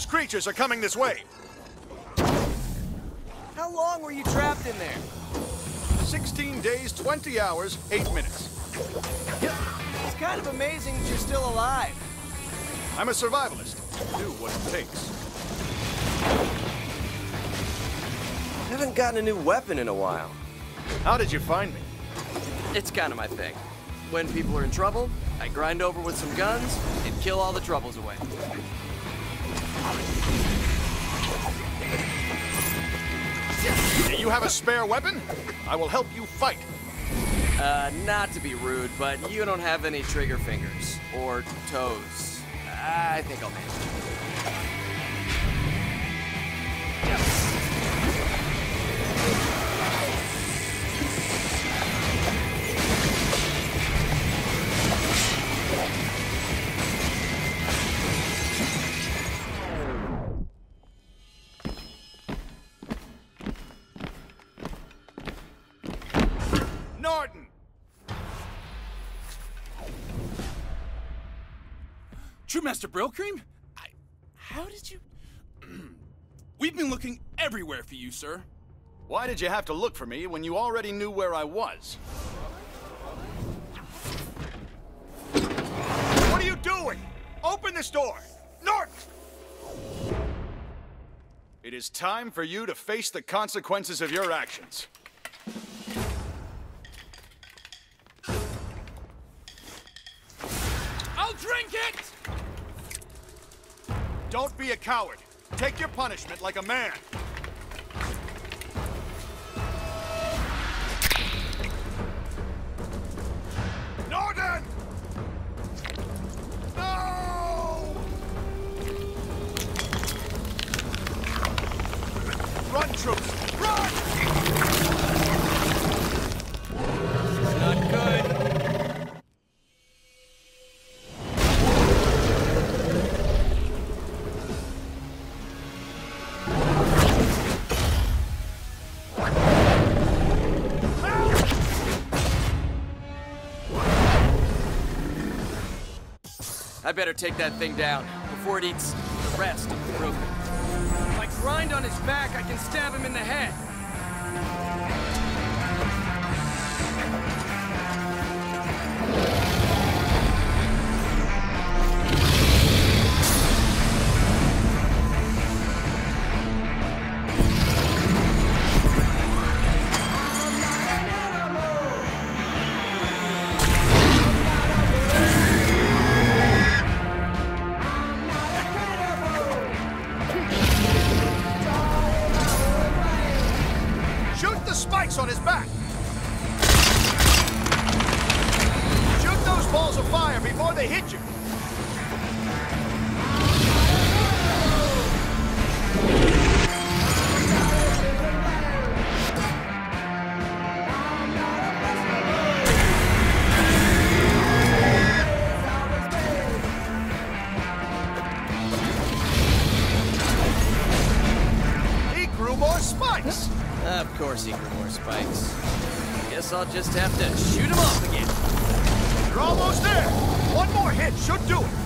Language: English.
those creatures are coming this way. How long were you trapped in there? 16 days, 20 hours, 8 minutes. It's kind of amazing that you're still alive. I'm a survivalist. Do what it takes. I Haven't gotten a new weapon in a while. How did you find me? It's kind of my thing. When people are in trouble, I grind over with some guns and kill all the troubles away. Do you have a spare weapon? I will help you fight. Uh, not to be rude, but you don't have any trigger fingers. Or toes. I think I'll manage. Norton! True Master Brillcream? I... How did you... We've been looking everywhere for you, sir. Why did you have to look for me when you already knew where I was? What are you doing? Open this door! Norton! It is time for you to face the consequences of your actions. Drink it! Don't be a coward. Take your punishment like a man. Norton! No! Run, troops! Run! I better take that thing down before it eats the rest of the broken. If I grind on his back, I can stab him in the head. Balls of fire before they hit you! He grew more spikes! Of course he grew more spikes. Guess I'll just have to shoot him off again. You're almost there! One more hit should do it!